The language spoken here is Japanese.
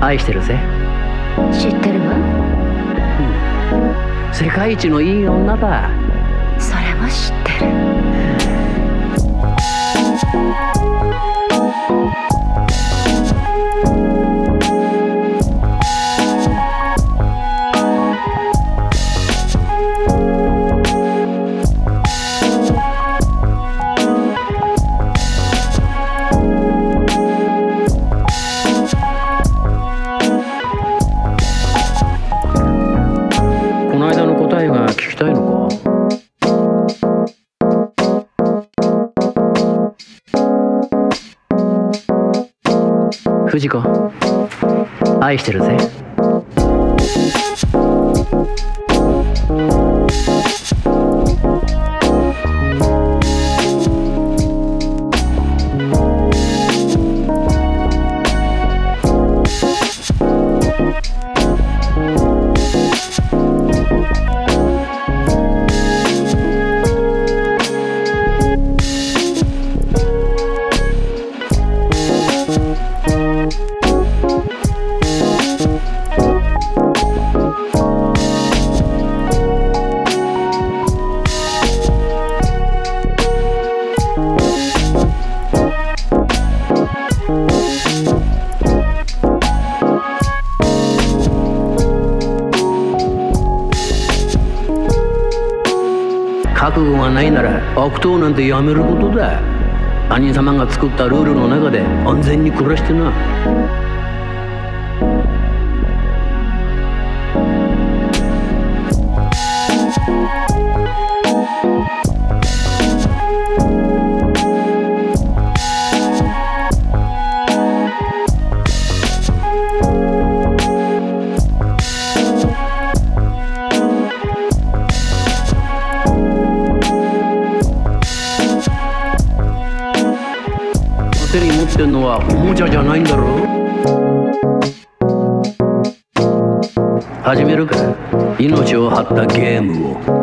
愛してるぜ。知ってるわ。世界一のいい女だ藤子。愛してるぜ。覚悟がないなら悪党なんてやめることだ。兄様が作ったルールの中で安全に暮らしてな。手に持ってんのはおもちゃじゃないんだろ始めるか。命を張ったゲームを。